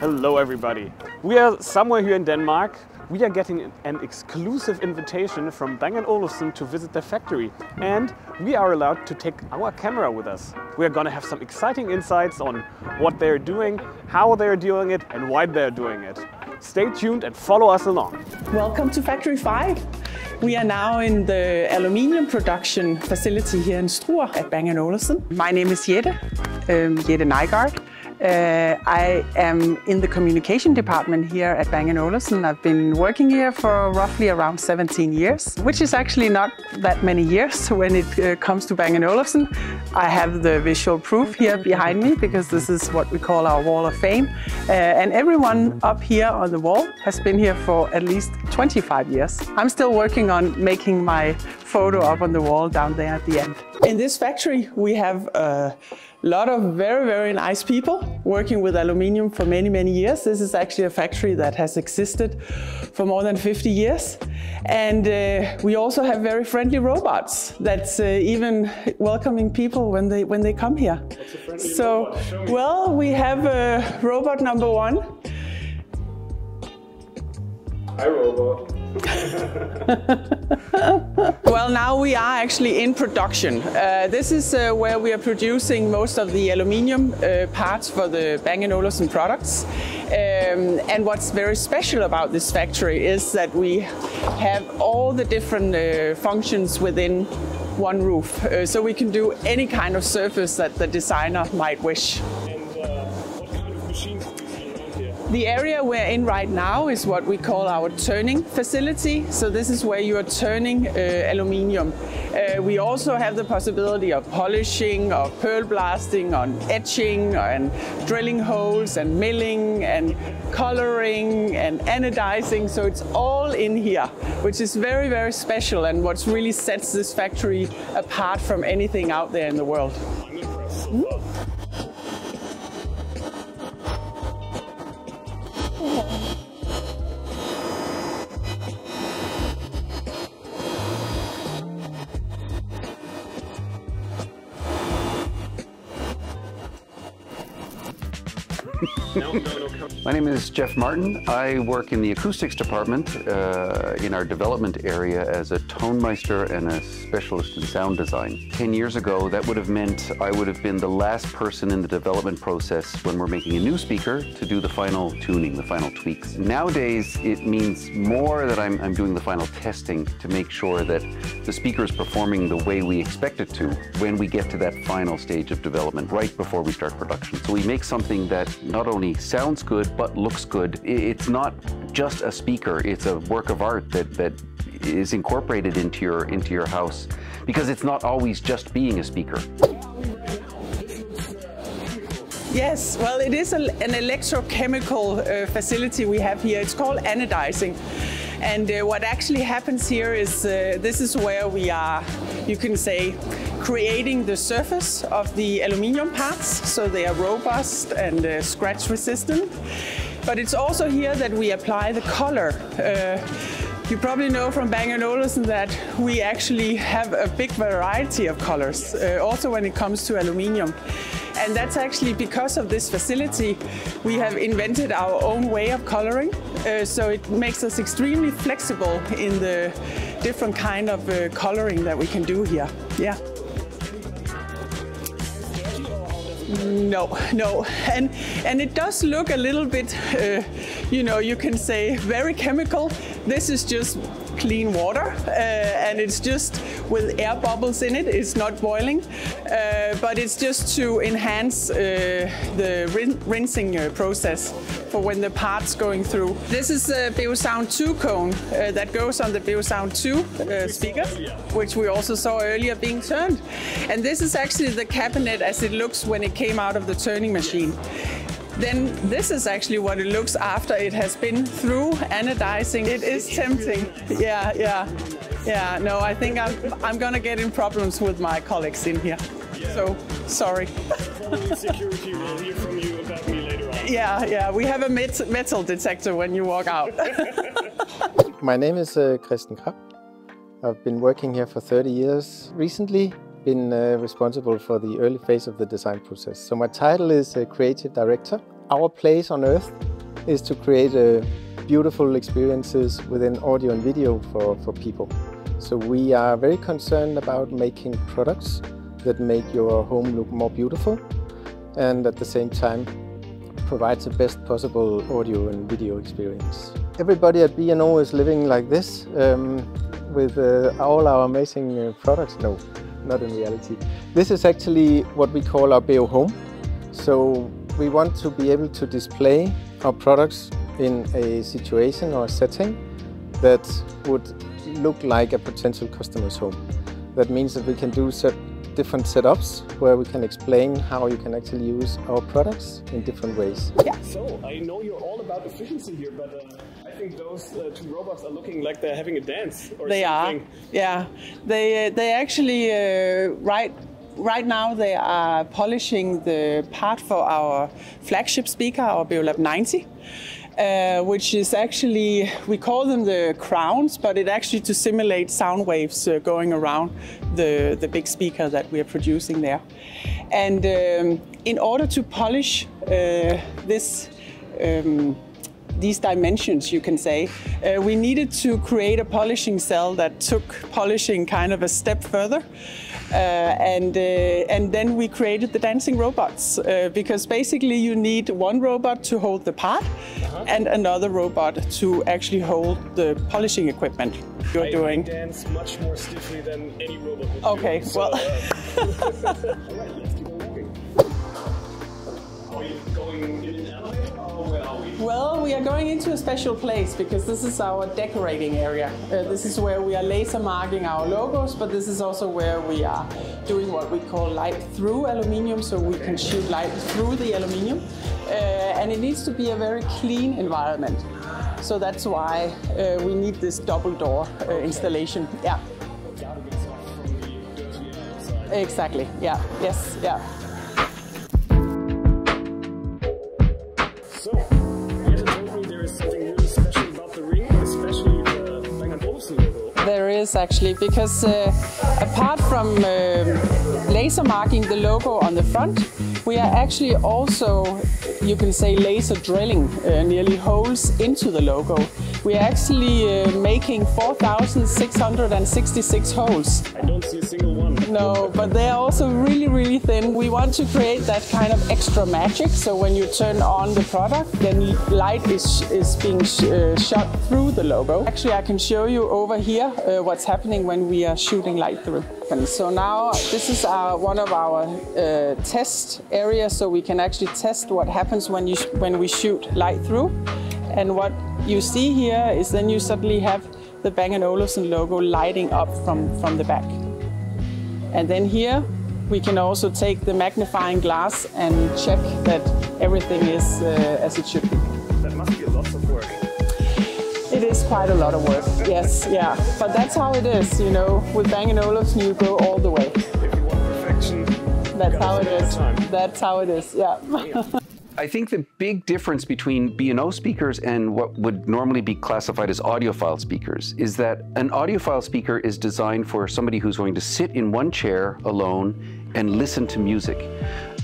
Hello everybody. We are somewhere here in Denmark. We are getting an exclusive invitation from Bang & Olufsen to visit their factory and we are allowed to take our camera with us. We are gonna have some exciting insights on what they're doing, how they're doing it and why they're doing it. Stay tuned and follow us along. Welcome to Factory 5. We are now in the aluminium production facility here in Struer at Bang & Olufsen. My name is Jette, um, Jette Nygaard. Uh, I am in the communication department here at Bang & Olufsen. I've been working here for roughly around 17 years, which is actually not that many years when it uh, comes to Bang & Olufsen. I have the visual proof here behind me because this is what we call our wall of fame. Uh, and everyone up here on the wall has been here for at least 25 years. I'm still working on making my photo up on the wall down there at the end. In this factory we have a lot of very, very nice people working with aluminium for many, many years. This is actually a factory that has existed for more than 50 years. And uh, we also have very friendly robots that's uh, even welcoming people when they, when they come here. so, well, we have uh, robot number one. Hi, robot. Well, now we are actually in production. Uh, this is uh, where we are producing most of the aluminium uh, parts for the Bang & Olufsen products. Um, and what's very special about this factory is that we have all the different uh, functions within one roof. Uh, so we can do any kind of surface that the designer might wish. The area we're in right now is what we call our turning facility. So this is where you are turning uh, aluminium. Uh, we also have the possibility of polishing, or pearl blasting, on etching, and drilling holes, and milling, and coloring, and anodizing. So it's all in here, which is very, very special and what really sets this factory apart from anything out there in the world. no, no, no, come. My name is Geoff Martin. I work in the acoustics department uh, in our development area as a tonmeister and a specialist in sound design. Ten years ago, that would have meant I would have been the last person in the development process when we're making a new speaker to do the final tuning, the final tweaks. Nowadays, it means more that I'm, I'm doing the final testing to make sure that the speaker is performing the way we expect it to when we get to that final stage of development, right before we start production. So we make something that not only sounds good, but looks good. It's not just a speaker, it's a work of art that, that is incorporated into your, into your house because it's not always just being a speaker. Yes, well, it is a, an electrochemical uh, facility we have here. It's called anodizing. And uh, what actually happens here is uh, this is where we are, you can say, creating the surface of the aluminium parts so they are robust and uh, scratch resistant. But it's also here that we apply the color. Uh, you probably know from Bang & Olufsen that we actually have a big variety of colors, uh, also when it comes to aluminium. And that's actually because of this facility, we have invented our own way of coloring. Uh, so it makes us extremely flexible in the different kind of uh, coloring that we can do here. Yeah. No, no, and and it does look a little bit, uh, you know, you can say very chemical. This is just clean water, uh, and it's just with air bubbles in it. It's not boiling, uh, but it's just to enhance uh, the rin rinsing uh, process for when the parts going through. This is a Beosound 2 cone uh, that goes on the Beosound 2 speaker, which we also saw earlier being turned. And this is actually the cabinet as it looks when it came out of the turning machine then this is actually what it looks after it has been through anodizing. It is tempting. Yeah, yeah, yeah. No, I think I'm, I'm going to get in problems with my colleagues in here. So, sorry. Yeah, yeah. We have a metal detector when you walk out. My name is uh, Krab. I've been working here for 30 years. Recently, been uh, responsible for the early phase of the design process. So my title is uh, Creative Director. Our place on Earth is to create a beautiful experiences within audio and video for, for people. So we are very concerned about making products that make your home look more beautiful and at the same time provides the best possible audio and video experience. Everybody at B&O is living like this um, with uh, all our amazing uh, products. No, not in reality. This is actually what we call our BO Home. So we want to be able to display our products in a situation or a setting that would look like a potential customer's home. That means that we can do set different setups where we can explain how you can actually use our products in different ways. Yeah. So I know you're all about efficiency here, but uh, I think those uh, two robots are looking like they're having a dance or they something. are, yeah. They uh, they actually uh, right right now they are polishing the part for our flagship speaker, our Beolab 90. Uh, which is actually, we call them the crowns, but it actually to simulate sound waves uh, going around the, the big speaker that we are producing there. And um, in order to polish uh, this um, these dimensions, you can say. Uh, we needed to create a polishing cell that took polishing kind of a step further. Uh, and uh, and then we created the dancing robots uh, because basically you need one robot to hold the part -huh. and another robot to actually hold the polishing equipment you're I, doing. Dance much more stiffly than any robot would Okay, do. Well- all right, let's keep on walking. Are you going in an elevator or where are we? Well, we are going into a special place because this is our decorating area. Uh, this is where we are laser marking our logos, but this is also where we are doing what we call light through aluminium, so we can shoot light through the aluminium. Uh, and it needs to be a very clean environment. So that's why uh, we need this double door uh, installation. Yeah, Gotta get off from the dirty air outside. exactly. Yeah, yes, yeah. Is actually, because uh, apart from um laser marking the logo on the front, we are actually also, you can say, laser drilling uh, nearly holes into the logo. We are actually uh, making 4,666 holes. I don't see a single one. No, but they are also really, really thin. We want to create that kind of extra magic. So when you turn on the product, then light is, is being sh uh, shot through the logo. Actually, I can show you over here uh, what's happening when we are shooting light through. And so now this is our, one of our uh, test areas, so we can actually test what happens when you when we shoot light through. And what you see here is then you suddenly have the Bang & Olufsen logo lighting up from, from the back. And then here we can also take the magnifying glass and check that everything is uh, as it should be. That must be a lot of work. It is quite a lot of work, yes, yeah. But that's how it is, you know. With Bang & Olufsen you go all the way. If you want perfection, That's how it is. time. That's how it is, yeah. I think the big difference between B&O speakers and what would normally be classified as audiophile speakers is that an audiophile speaker is designed for somebody who's going to sit in one chair alone and listen to music.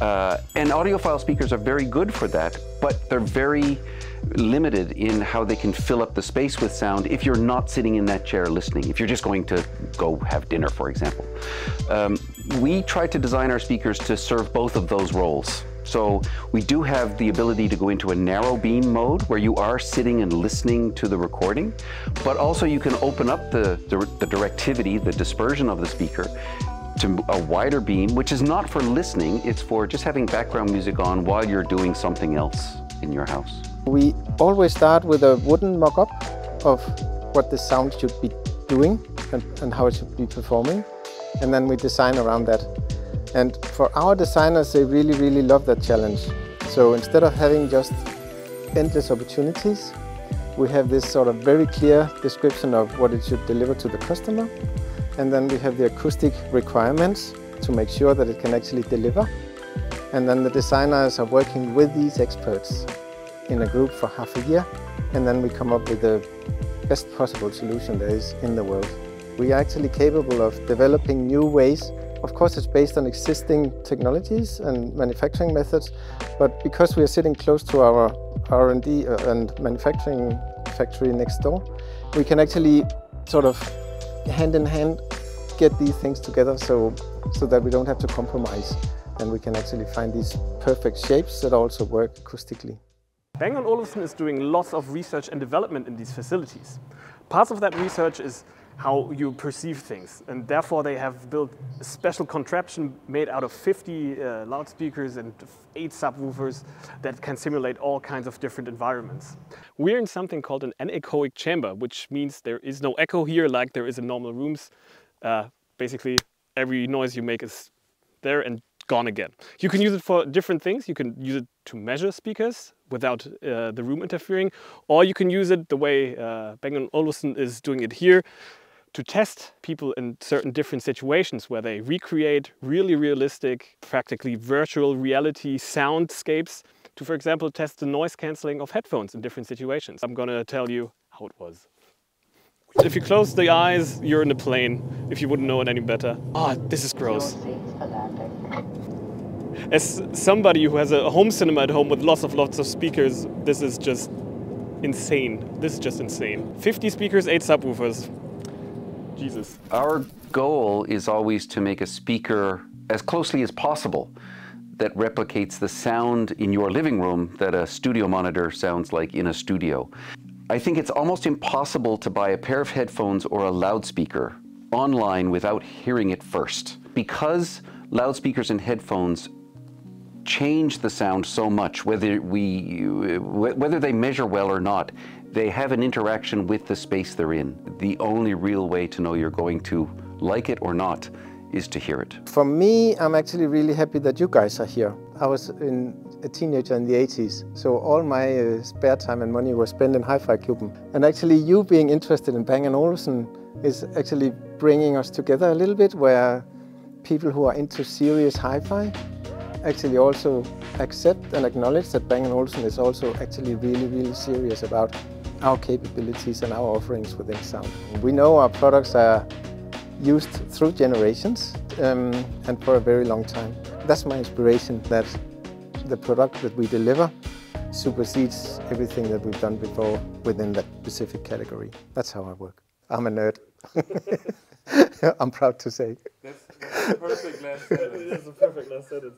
Uh, and audiophile speakers are very good for that, but they're very limited in how they can fill up the space with sound if you're not sitting in that chair listening, if you're just going to go have dinner, for example. Um, we try to design our speakers to serve both of those roles. So we do have the ability to go into a narrow beam mode where you are sitting and listening to the recording, but also you can open up the, the, the directivity, the dispersion of the speaker to a wider beam, which is not for listening, it's for just having background music on while you're doing something else in your house. We always start with a wooden mock-up of what the sound should be doing and, and how it should be performing. And then we design around that. And for our designers, they really, really love that challenge. So instead of having just endless opportunities, we have this sort of very clear description of what it should deliver to the customer. And then we have the acoustic requirements to make sure that it can actually deliver. And then the designers are working with these experts in a group for half a year. And then we come up with the best possible solution there is in the world. We are actually capable of developing new ways. Of course, it's based on existing technologies and manufacturing methods, but because we are sitting close to our, R&D uh, and manufacturing factory next door, we can actually sort of hand in hand get these things together so, so that we don't have to compromise and we can actually find these perfect shapes that also work acoustically. Bang & Olufsen is doing lots of research and development in these facilities. Part of that research is how you perceive things. And therefore they have built a special contraption made out of 50 uh, loudspeakers and eight subwoofers that can simulate all kinds of different environments. We're in something called an anechoic chamber, which means there is no echo here like there is in normal rooms. Uh, basically, every noise you make is there and gone again. You can use it for different things. You can use it to measure speakers without uh, the room interfering, or you can use it the way uh, Bang & Olufsen is doing it here to test people in certain different situations where they recreate really realistic, practically virtual reality soundscapes to, for example, test the noise cancelling of headphones in different situations. I'm gonna tell you how it was. If you close the eyes, you're in a plane, if you wouldn't know it any better. Ah, oh, this is gross. As somebody who has a home cinema at home with lots of lots of speakers, this is just insane. This is just insane. 50 speakers, 8 subwoofers. Jesus. Our goal is always to make a speaker as closely as possible that replicates the sound in your living room that a studio monitor sounds like in a studio. I think it's almost impossible to buy a pair of headphones or a loudspeaker online without hearing it first. Because loudspeakers and headphones change the sound so much, whether, we, whether they measure well or not, they have an interaction with the space they're in. The only real way to know you're going to like it or not is to hear it. For me, I'm actually really happy that you guys are here. I was in a teenager in the 80s, so all my uh, spare time and money was spent in Hi-Fi Klubben. And actually you being interested in Bang & Olufsen is actually bringing us together a little bit where people who are into serious hi-fi actually also accept and acknowledge that Bang & Olufsen is also actually really, really serious about our capabilities and our offerings within sound. We know our products are used through generations um, and for a very long time. That's my inspiration that the product that we deliver supersedes everything that we've done before within that specific category. That's how I work. I'm a nerd. I'm proud to say. That's, that's a perfect last sentence. That's a perfect last sentence.